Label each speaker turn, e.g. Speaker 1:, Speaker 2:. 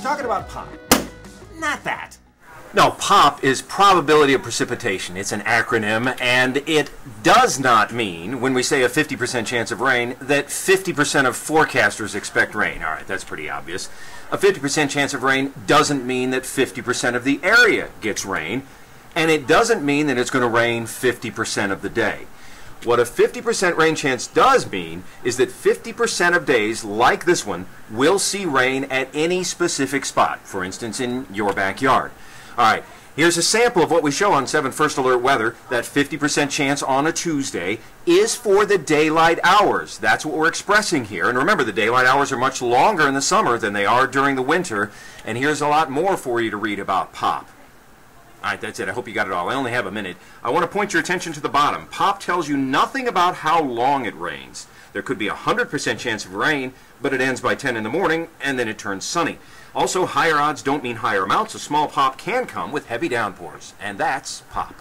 Speaker 1: talking about pop. Not that.
Speaker 2: No, POP is probability of precipitation. It's an acronym, and it does not mean, when we say a 50% chance of rain, that 50% of forecasters expect rain. All right, that's pretty obvious. A 50% chance of rain doesn't mean that 50% of the area gets rain, and it doesn't mean that it's going to rain 50% of the day. What a 50% rain chance does mean is that 50% of days like this one will see rain at any specific spot, for instance, in your backyard. All right, here's a sample of what we show on 7 First Alert Weather. That 50% chance on a Tuesday is for the daylight hours. That's what we're expressing here. And remember, the daylight hours are much longer in the summer than they are during the winter. And here's a lot more for you to read about POP. All right, that's it. I hope you got it all. I only have a minute. I want to point your attention to the bottom. POP tells you nothing about how long it rains. There could be a 100% chance of rain, but it ends by 10 in the morning, and then it turns sunny. Also, higher odds don't mean higher amounts. A small pop can come with heavy downpours, and that's pop.